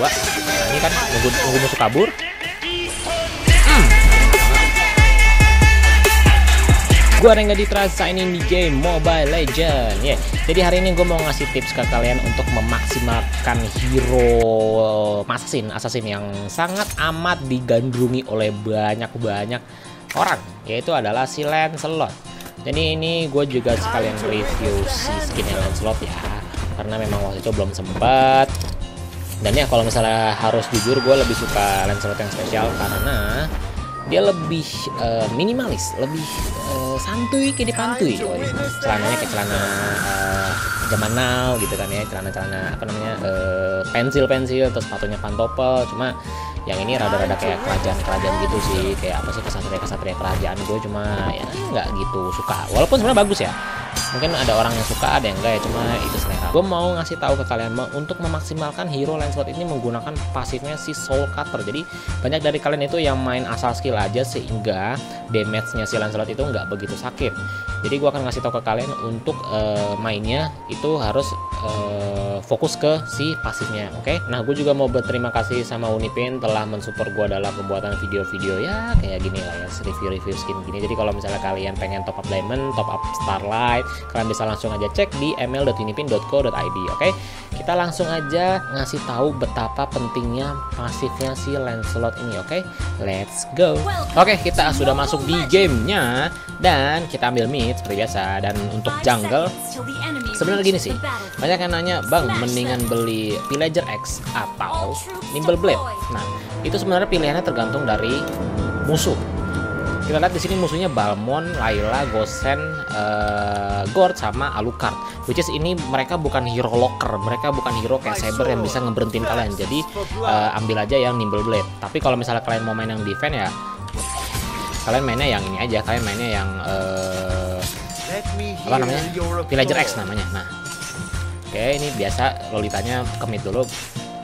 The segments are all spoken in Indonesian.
dua nah ini kan nunggu, nunggu musuh kabur Gua Rengga Ditra signing di game Mobile Legend. Yeah. Jadi hari ini gue mau ngasih tips ke kalian untuk memaksimalkan hero assassin assassin yang sangat amat digandrungi oleh banyak-banyak orang yaitu adalah si Lancelot. Jadi ini gue juga sekalian review si skin Lancelot ya karena memang waktu itu belum sempat dan ya kalau misalnya harus jujur gue lebih suka Lancelot yang spesial karena dia lebih uh, minimalis, lebih uh, santuy kayak dipantui. Oh, celananya kayak celana uh, zaman now gitu kan ya, celana-celana apa namanya uh, pensil-pensil, terus sepatunya pantopel. Cuma yang ini rada-rada kayak kerajaan-kerajaan gitu sih, kayak apa sih kesatria-kesatria kerajaan gue cuma ya nggak gitu suka. Walaupun sebenarnya bagus ya mungkin ada orang yang suka ada yang enggak ya cuma itu selera. Gue mau ngasih tahu ke kalian untuk memaksimalkan hero Lancelot ini menggunakan pasifnya si Soul Cutter. Jadi banyak dari kalian itu yang main asal skill aja sehingga damage-nya si Lancelot itu nggak begitu sakit. Jadi gue akan ngasih tahu ke kalian untuk uh, mainnya itu harus uh, fokus ke si pasifnya oke okay? nah gue juga mau berterima kasih sama Unipin telah mensupport gue dalam pembuatan video-video ya kayak gini lah ya review-review skin gini jadi kalau misalnya kalian pengen top up diamond top up starlight kalian bisa langsung aja cek di ml.unipin.co.id oke okay? kita langsung aja ngasih tahu betapa pentingnya pasifnya si Lancelot ini oke okay? let's go oke okay, kita sudah masuk di gamenya dan kita ambil mid seperti biasa dan untuk jungle sebenarnya gini sih banyak yang nanya bang mendingan beli villager X atau nimble blade nah itu sebenarnya pilihannya tergantung dari musuh kita lihat di sini musuhnya Balmon, Layla, Gosen, uh, Gord sama Alucard. Which is ini mereka bukan hero locker, mereka bukan hero kayak Saber yang bisa ngeberhentiin kalian. Jadi uh, ambil aja yang Nimble Blade. Tapi kalau misalnya kalian mau main yang defense ya kalian mainnya yang ini aja, kalian mainnya yang uh, apa namanya? Villager X namanya. Nah. Oke, ini biasa lolitanya ke mid dulu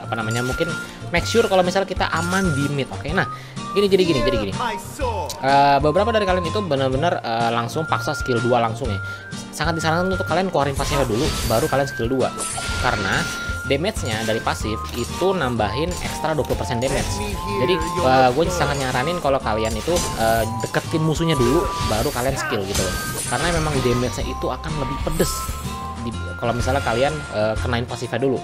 apa namanya mungkin make sure kalau misalnya kita aman di mid. Oke nah gini jadi gini jadi gini. Uh, beberapa dari kalian itu benar-benar uh, langsung paksa skill 2 langsung ya. Sangat disarankan untuk kalian keluarin pasifnya dulu baru kalian skill 2 karena damage-nya dari pasif itu nambahin ekstra 20% damage. Jadi uh, gue sangat nyaranin kalau kalian itu uh, deketin musuhnya dulu baru kalian skill gitu. Karena memang damage-nya itu akan lebih pedes kalau misalnya kalian uh, kenain pasifnya dulu.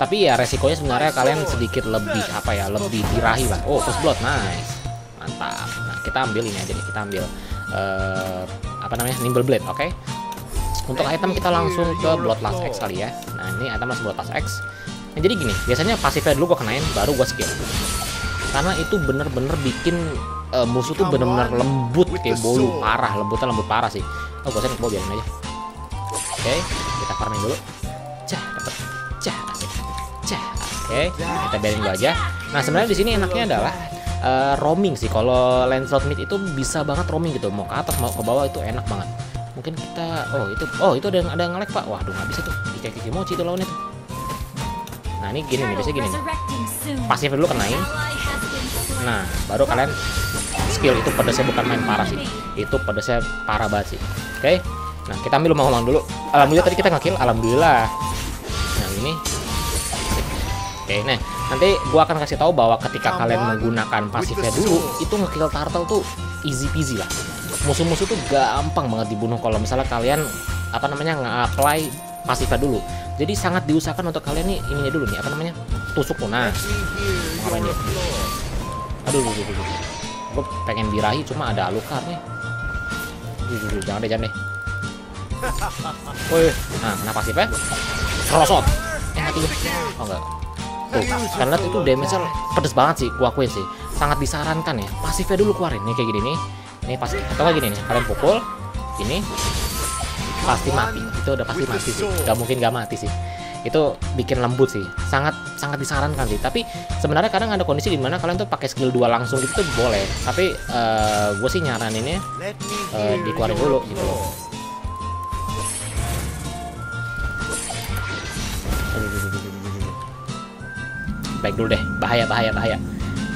Tapi ya resikonya sebenarnya kalian sedikit lebih apa ya lebih dirahi lah. Oh first blood nice. Mantap. Nah kita ambil ini aja nih kita ambil uh, apa namanya nimble blade oke? Okay? untuk item kita langsung ke bloodlust X kali ya. Nah ini item langsung bloodlust X. Nah, jadi gini biasanya pasifnya dulu gue kenain baru gue skill karena itu bener-bener bikin uh, musuh tuh bener-bener lembut kayak bolu parah lembutnya lembut parah sih. Oh gue sih biarin aja. Oke. okay, kita farming dulu. Cah dapat cah asik cah oke. Okay, kita biarin dulu aja. Nah sebenarnya di sini enaknya adalah uh, roaming sih. Kalau Lancelot Mid itu bisa banget roaming gitu. Mau ke atas mau ke bawah itu enak banget. Mungkin kita oh itu oh itu ada yang ada yang ngelek pak. Waduh nggak bisa tuh. Di kaki mochi itu lawannya tuh. Nah ini gini nih biasanya gini nih. Pasif dulu kenain nah baru kalian skill. Itu pedasnya bukan main parah sih. Itu pedasnya parah banget sih. Oke? Nah kita ambil rumah dulu. Alhamdulillah tadi kita ngekill. Alhamdulillah. Nah ini. Oke nah nanti gua akan kasih tahu bahwa ketika kalian menggunakan pasifnya dulu itu ngekill turtle tuh easy peasy lah. Musuh-musuh tuh gampang banget dibunuh kalau misalnya kalian apa namanya nge-apply pasifnya dulu. Jadi sangat diusahakan untuk kalian nih ininya dulu nih apa namanya tusuk tuh. Nah ngapain dia aduh aduh, aduh, aduh. gue pengen birahi cuma ada alukar nih. Aduh, aduh, jangan deh jangan deh Woi, nah kenapa sih, Pak? Serosot. Eh, mati gue. Oh enggak. Tuh, karena itu damage-nya pedes banget sih, gua akuin sih. Sangat disarankan ya. Pasifnya dulu keluarin nih kayak gini nih. Ini pasti atau kayak gini nih, kalian pukul ini pasti mati. Itu udah pasti mati sih. Gak mungkin gak mati sih. Itu bikin lembut sih. Sangat sangat disarankan sih. Tapi sebenarnya kadang ada kondisi di mana kalian tuh pakai skill 2 langsung gitu tuh boleh. Tapi uh, gue sih nyaraninnya uh, dikeluarin dulu gitu loh. Baik dulu deh. Bahaya bahaya bahaya.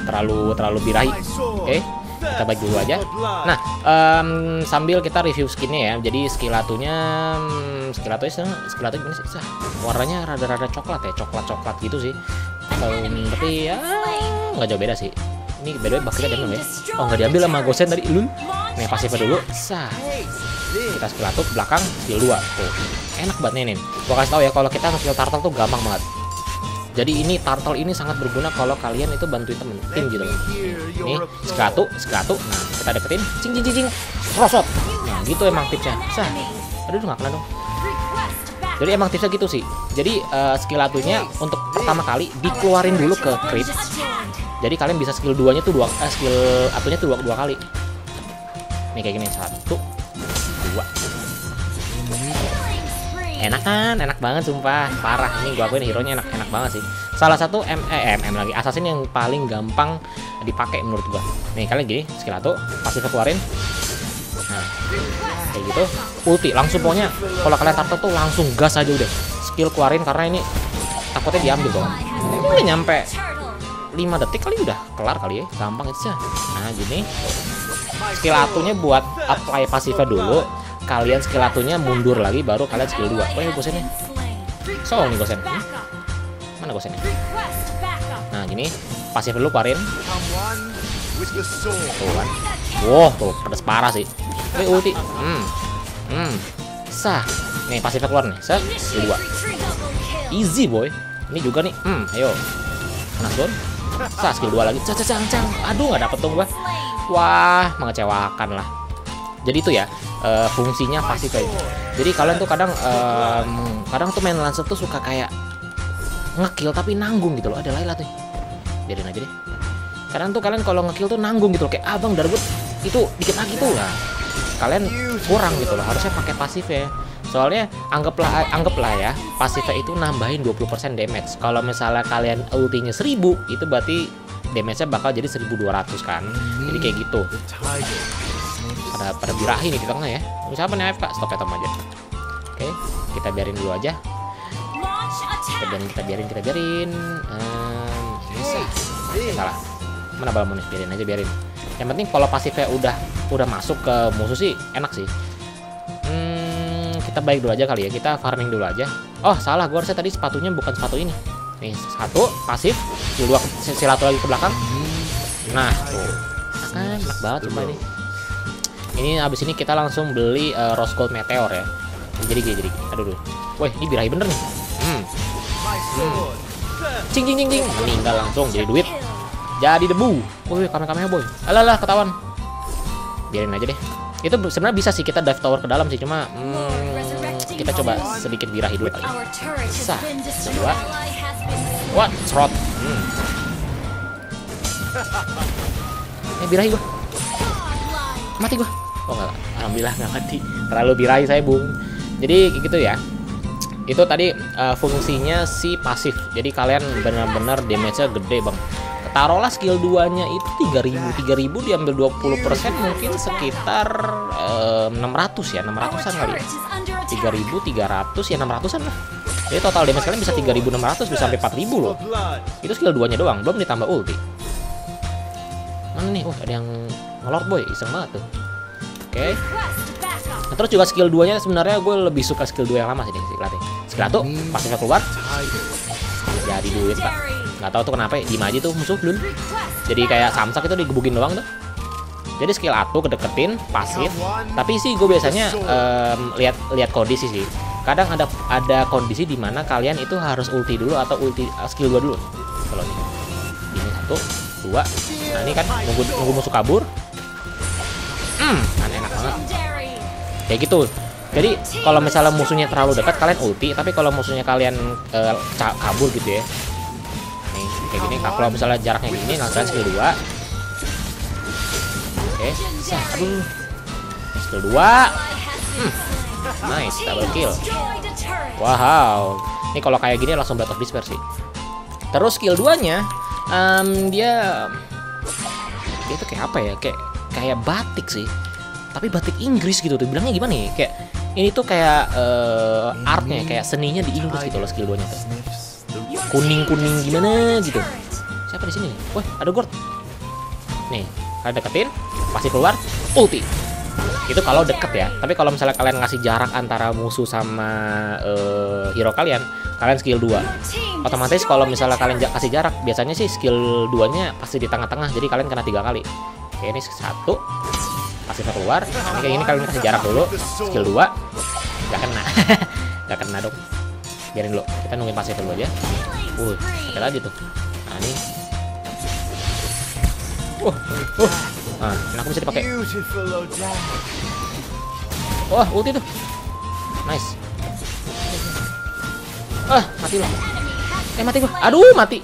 Terlalu terlalu birahi. Oke okay, kita baik dulu aja. Nah um, sambil kita review skinnya ya. Jadi skillatunya um, skillatunya skillatu gimana sih warnanya rada-rada coklat ya coklat coklat gitu sih. Um, tapi ya nggak jauh beda sih. Ini beda bakal kita diambil ya. Oh nggak diambil sama Gosen tadi lul nih pasifnya dulu sah. Kita skill satu belakang skill 2 tuh enak banget nih nih gua kasih tau ya kalau kita skill turtle tuh gampang banget jadi ini turtle ini sangat berguna kalau kalian itu bantuin temen tim gitu loh. Ini skill satu nah kita deketin. Cing cing cing rosot nah gitu emang tipsnya. Sah. Aduh nggak kena dong. Jadi emang tipsnya gitu sih. Jadi uh, skill satunya untuk pertama kali dikeluarin dulu ke crit. Jadi kalian bisa skill 2 nya tuh dua eh, skill satunya tuh dua, dua kali. Nih kayak gini. Satu enak kan? Enak banget sumpah. Parah. Ini gua akuin hero nya enak enak banget sih. Salah satu M eh, M, M lagi. Assassin yang paling gampang dipakai menurut gua. Nih kalian gini. Skill satu pasti keluarin. Nah kayak gitu. Ulti langsung pokoknya. Kalau kalian target tuh langsung gas aja udah. Skill keluarin karena ini takutnya diambil dong ini nyampe 5 detik kali udah kelar kali ya. Gampang itu sih nah gini. Skill atunya buat apply pasifnya dulu kalian skill atunya mundur lagi baru kalian skill 2 oh ya? Gosennya so nih gosen hmm? mana gosennya nah gini. Pasif dulu keluarin. Tuh kan? Wow tuh pedas parah sih. Tapi ulti hmm. Hmm. Sah. Nih pasifnya keluar nih. Set. Skill 2 easy boy. Ini juga nih. Hmm ayo. Panas dong Sah skill 2 lagi. Cang cang cang. Aduh nggak dapet tuh gua. Wah, mengecewakan lah. Jadi itu ya uh, fungsinya pasti kayak. Jadi kalian tuh kadang um, kadang tuh main Lancer tuh suka kayak ngekill tapi nanggung gitu loh. Ada Layla tuh. Biarin aja deh. Kadang tuh kalian kalau ngekill tuh nanggung gitu loh. Kayak abang ah, Darbut itu dikit lagi tuh lah. Kalian kurang gitu loh. Harusnya pakai pasif ya soalnya anggaplah anggaplah ya pasifnya itu nambahin 20% damage kalau misalnya kalian ultinya 1000 itu berarti damage-nya bakal jadi 1200 kan jadi kayak gitu pada pada birahi nih di tengah ya. Siapa nih AFK stop ya aja. Oke kita biarin dulu aja. Kita biarin kita biarin kita biarin. Um, bisa. Salah. Mana balmonnya biarin aja biarin. Yang penting kalau pasifnya udah udah masuk ke musuh sih enak sih. Kita baik dulu aja kali ya. Kita farming dulu aja. Oh salah. Gue harusnya tadi sepatunya bukan sepatu ini. Nih satu pasif. Dua silat lagi ke belakang. Nah tuh. Nah, kan enak banget cuma ini ini abis ini kita langsung beli uh, rose gold meteor ya jadi gini jadi aduh dulu wah ini birahi bener nih hmm. hmm. cing cing cing cing meninggal langsung jadi duit jadi debu wih kamera kamera boy alah ketahuan biarin aja deh itu sebenarnya bisa sih kita dive tower ke dalam sih cuma hmm, kita coba sedikit birahi dulu kali. Sah, dua. What? Trot. Hmm. Eh, birahi gua. Mati gua. Oh enggak, alhamdulillah nggak mati. Terlalu birahi saya, Bung. Jadi gitu ya. Itu tadi uh, fungsinya si pasif. Jadi kalian benar-benar damage-nya gede, Bang. Taruhlah skill 2 nya itu 3000 3000 diambil 20% mungkin sekitar uh, 600 ya. 600an kali. ya 3300 ya 600an lah. Jadi total damage kalian bisa 3600 bisa sampai 4000 loh. Itu skill 2 nya doang. Belum ditambah ulti. Mana nih? Oh ada yang ngelord boy. Iseng banget tuh oke. Okay. nah, terus juga skill 2 nya sebenarnya gue lebih suka skill 2 yang lama sih nih latih skill 1 pasifnya keluar jadi duit pak nggak tahu tuh kenapa ya, diem aja tuh musuh dun. Jadi kayak samsak itu digebukin doang tuh. Jadi skill atu kedeketin pasif. Tapi sih gue biasanya um, lihat lihat kondisi sih. Kadang ada ada kondisi di mana kalian itu harus ulti dulu atau ulti uh, skill dua dulu. Kalau ini ini satu dua. Nah ini kan nunggu nunggu musuh kabur. Hmm kayak gitu jadi kalau misalnya musuhnya terlalu dekat kalian ulti tapi kalau musuhnya kalian uh, kabur gitu ya nih kayak gini kalau misalnya jaraknya gini langsung skill dua Oke, okay. Skill 2. Hmm. Nice, double kill. Wow. Ini kalau kayak gini langsung Battle Despair sih. Terus skill 2-nya um, dia dia tuh kayak apa ya? Kayak kayak batik sih. Tapi batik Inggris gitu tuh. Bilangnya gimana nih? Kayak ini tuh kayak uh, artnya, kayak seninya di Inggris gitu loh skill 2-nya tuh. Kuning-kuning gimana gitu. Siapa di sini? Wah, ada Gord. Nih, kalian deketin, pasti keluar ulti itu kalau deket ya tapi kalau misalnya kalian ngasih jarak antara musuh sama uh, hero kalian kalian skill 2 otomatis kalau misalnya kalian kasih jarak biasanya sih skill 2 nya pasti di tengah-tengah jadi kalian kena tiga kali oke ini satu pasifnya keluar. Ini kayak gini kalian kasih jarak dulu skill 2 nggak kena. Nggak kena dong. Biarin dulu. Kita nungguin pasif dulu aja. Uh sakit aja tuh. Nah ini. Uh uh nah ini aku bisa dipakai. Wah ulti tuh. Nice. Ah mati lah. Eh mati gua. Aduh mati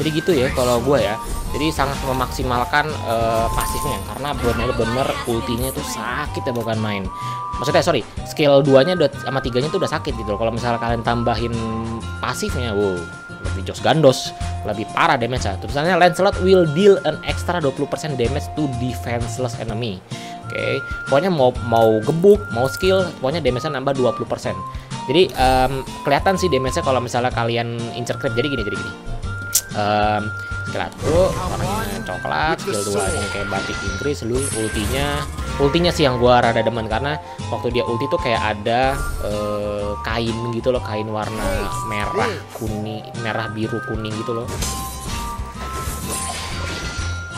jadi gitu ya kalau gue ya. Jadi sangat memaksimalkan uh, pasifnya. Karena bener-bener ultinya tuh sakit ya bukan main. Maksudnya sorry skill 2 nya sama 3 nya tuh udah sakit gitu kalau misalnya kalian tambahin pasifnya wow lebih jos gandos lebih parah damage ya tulisannya Lancelot will deal an extra 20% damage to defenseless enemy. Oke okay. pokoknya mau mau gebuk mau skill pokoknya damage-nya nambah 20% jadi um, kelihatan sih damage-nya kalau misalnya kalian incer creep jadi gini jadi gini um, skill 1 warnanya coklat skill 2 nya kayak batik Inggris lu ultinya ultinya sih yang gua rada demen karena waktu dia ulti tuh kayak ada uh, kain gitu loh kain warna merah kuning merah biru kuning gitu loh.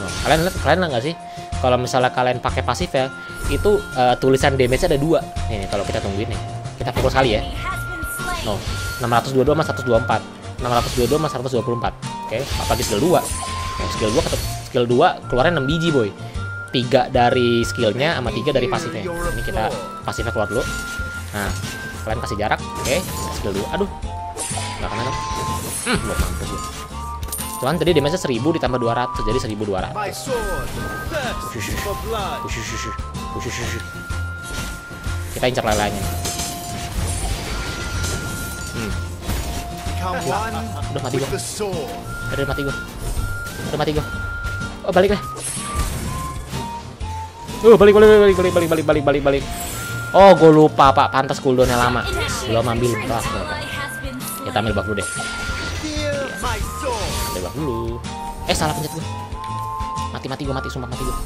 Oh, kalian lihat kalian nggak sih? Kalau misalnya kalian pakai pasif ya itu uh, tulisan damage ada dua. Nih, nih kalau kita tungguin nih kita fokus kali ya. No 622 sama 124 622 sama 124 oke okay, apalagi skill 2 nah, skill 2 skill 2 keluarnya 6 biji boy. 3 dari skillnya sama 3 dari pasifnya. Ini kita pasifnya keluar dulu. Nah kalian kasih jarak. Oke okay. skill 2 aduh nggak kena dong. Hmm, belum mampu gue cuman tadi damage 1000 ditambah 200 jadi 1200 kita incar lelanya hmm Udah mati gua. Udah mati gua. Udah mati gua. Oh, balik lah. Uh, balik balik balik balik balik balik balik balik balik. Oh, gue lupa pak, pantas cooldownnya lama. Belum ambil buff. Kita ambil buff dulu deh. Ambil buff dulu. Eh salah pencet gue. Mati mati gue mati, sumpah mati gue.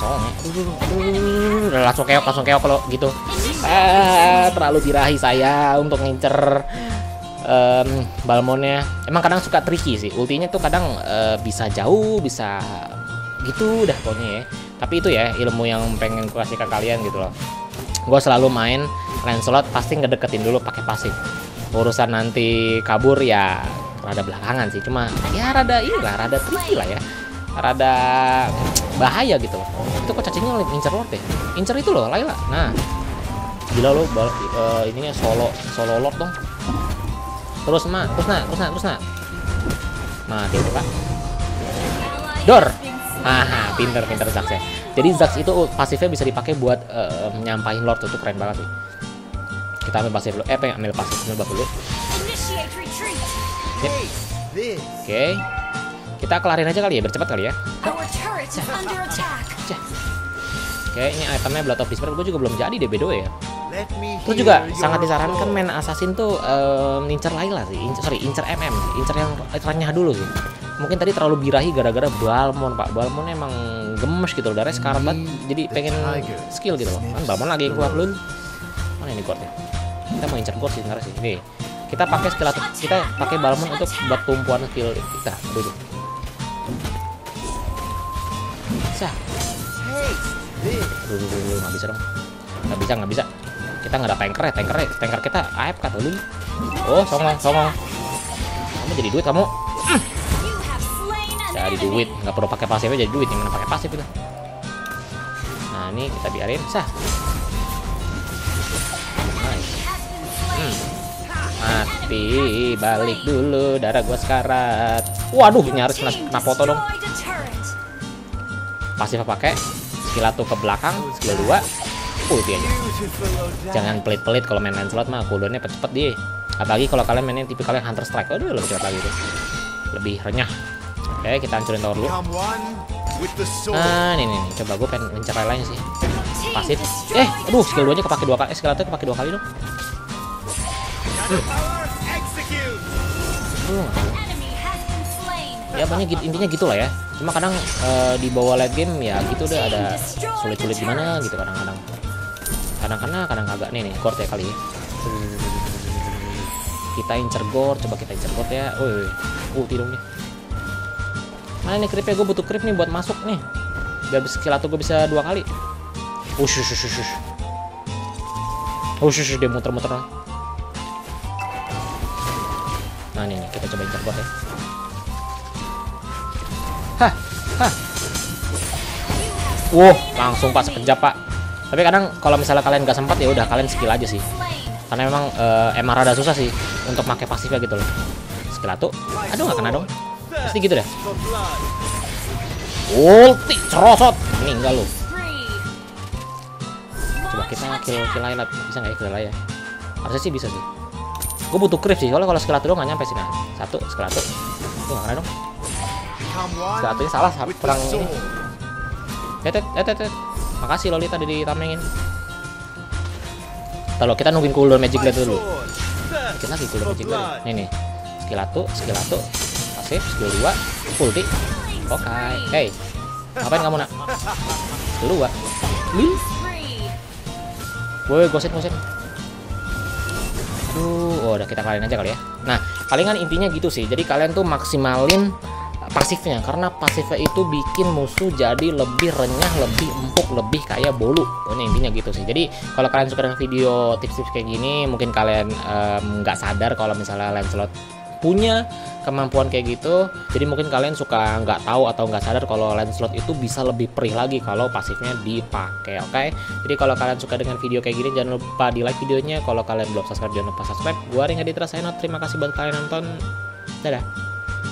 Udah langsung keok langsung keok kalau gitu. Ah, terlalu birahi saya untuk ngincer um, Balmonnya. Emang kadang suka tricky sih. Ultinya tuh kadang uh, bisa jauh bisa gitu udah pokoknya ya. Tapi itu ya ilmu yang pengen gue kasih ke kalian gitu loh. Gue selalu main Lancelot pasti ngedeketin dulu pakai pasif. Urusan nanti kabur ya rada belakangan sih. Cuma ya rada lah rada tricky lah ya rada bahaya gitu loh. Itu kok cacingnya ngincer Lord ya? Incer itu loh Laila. Nah. Gila lo uh, ininya solo solo lord dong. Terus mah terus nak terus nak terus nak mati itu pak. Dor. Ah pinter pinter Zax ya. Jadi Zax itu pasifnya bisa dipakai buat uh, nyampahin lord itu keren banget sih. Kita ambil pasif dulu. Eh pengen ambil pasif? Ambil buff dulu. Oke. okay. Kita kelarin aja kali ya bercepat kali ya Oke, ini itemnya Blood of Despair gue juga belum jadi deh bedo ya. Terus juga sangat disarankan main assassin tuh um, incer Laila sih, incer, sorry incer MM, incer yang renyah dulu sih. Mungkin tadi terlalu birahi gara-gara Balmon pak, Balmon emang gemes gitu loh, darahnya sekarang banget, jadi pengen skill gitu loh. Kan Balmon lagi yang keluar dulu. Mana ini godnya? Kita mau incer god sih sebenarnya sih. Nih, kita pakai skill atau kita pakai Balmon untuk buat tumpuan skill kita dulu. Sah. Aduh, nggak bisa dong. Nggak bisa, nggak bisa. Kita nggak ada tanker ya tanker tanker kita AFK dulu oh songong songong. Kamu jadi duit kamu. Jadi duit nggak perlu pakai pasif jadi duit. Yang mana pakai pasif itu? Nah ini kita biarin. Sah. Nice. hmm. mati balik dulu darah gua sekarat. Waduh nyaris kena, kena foto dong pasif pakai? Skill satu ke belakang skill 2 ulti aja. Jangan pelit-pelit kalau main Lancelot mah cooldownnya cepet dia. Apalagi kalau kalian mainnya tipe kalian Hunter Strike. Aduh lebih cepat lagi tuh. Lebih renyah. Oke kita hancurin tower dulu. Nah ini nih coba gue pengen mencapai lainnya sih. Pasif. Eh aduh skill 2 nya kepake dua kali. Eh, skill 1 kepake dua kali dong. Hmm. Ya banyak gitu, intinya gitulah ya. Cuma kadang uh, di bawah late game ya gitu udah ada sulit-sulit gimana gitu kadang-kadang. Kadang-kadang kadang kagak nih nih court ya kali ya. Kita incer gor coba kita incer gor ya. Woi uh tidung nih mana nih creepnya gue butuh creep nih buat masuk nih. Biar skill atau gue bisa dua kali. Ush ush ush ush ush. Ush dia muter-muter. Nah ini nih kita coba incer gor ya hah wow langsung pak sekejap pak. Tapi kadang kalau misalnya kalian gak sempat ya udah kalian skill aja sih. Karena memang uh, emang rada susah sih untuk pakai pasifnya gitu loh. Tuh aduh nggak kena dong. Pasti gitu deh. Ulti cerosot. Meninggal lo coba kita kill kill lain bisa nggak ya kill ya? Harusnya sih bisa sih. Gue butuh creep sih soalnya kalau tuh dong nggak nyampe sih nah satu tuh tuh nggak kena dong skelatunya salah kurang ini. Eh eh eh eh makasih Lolita di ditamengin. Kalau kita nungguin cooldown magic blade dulu. Dikit lagi cooldown magic blade. Nih nih. Skill 1 skill 1 pasif skill 2 ulti oke. Okay. hey. Ngapain kamu nak? Skill 2 lil. Woi goset goset aduh oh udah kita kalian aja kali ya. Nah palingan intinya gitu sih. Jadi kalian tuh maksimalin pasifnya karena pasifnya itu bikin musuh jadi lebih renyah lebih empuk lebih kayak bolu. Pokoknya intinya gitu sih. Jadi kalau kalian suka dengan video tips-tips kayak gini mungkin kalian nggak um, sadar kalau misalnya Lancelot punya kemampuan kayak gitu. Jadi mungkin kalian suka nggak tahu atau nggak sadar kalau Lancelot itu bisa lebih perih lagi kalau pasifnya dipakai oke? Okay? jadi kalau kalian suka dengan video kayak gini jangan lupa di like videonya. Kalau kalian belum subscribe jangan lupa subscribe. Gua Ringa saya terima kasih buat kalian nonton. Dadah